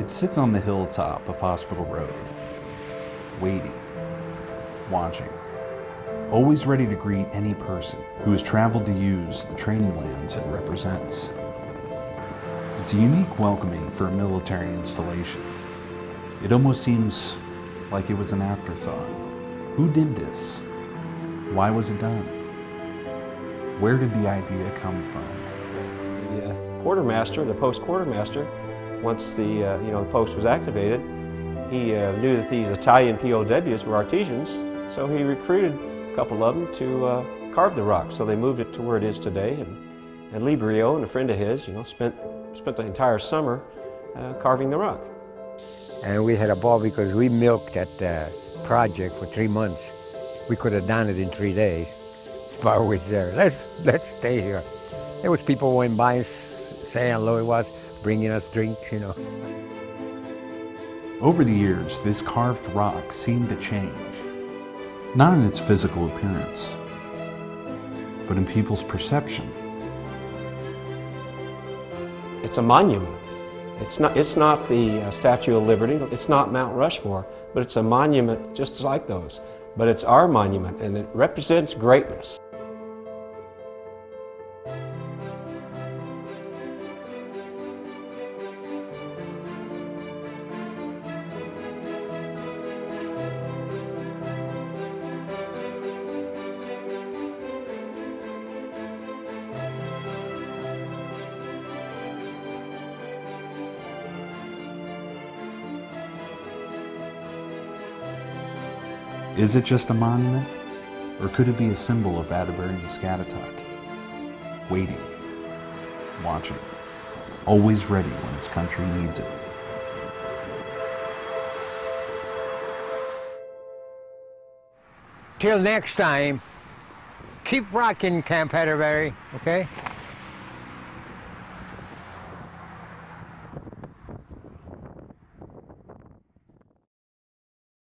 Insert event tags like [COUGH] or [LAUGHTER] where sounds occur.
It sits on the hilltop of Hospital Road, waiting, watching, always ready to greet any person who has traveled to use the training lands it represents. It's a unique welcoming for a military installation. It almost seems like it was an afterthought. Who did this? Why was it done? Where did the idea come from? The uh, quartermaster, the post quartermaster, once the uh, you know the post was activated, he uh, knew that these Italian POWs were artisans, so he recruited a couple of them to uh, carve the rock. So they moved it to where it is today, and and Lee Brio and a friend of his, you know, spent spent the entire summer uh, carving the rock. And we had a ball because we milked that uh, project for three months. We could have done it in three days. [LAUGHS] But we there. Let's let's stay here. There was people going by saying hello. It was bringing us drinks, you know. Over the years, this carved rock seemed to change. Not in its physical appearance, but in people's perception. It's a monument. It's not, it's not the uh, Statue of Liberty, it's not Mount Rushmore, but it's a monument just like those. But it's our monument, and it represents greatness. Is it just a monument? Or could it be a symbol of Atterbury and Muscatatuck? Waiting, watching, always ready when its country needs it. Till next time, keep rocking, Camp Atterbury, okay?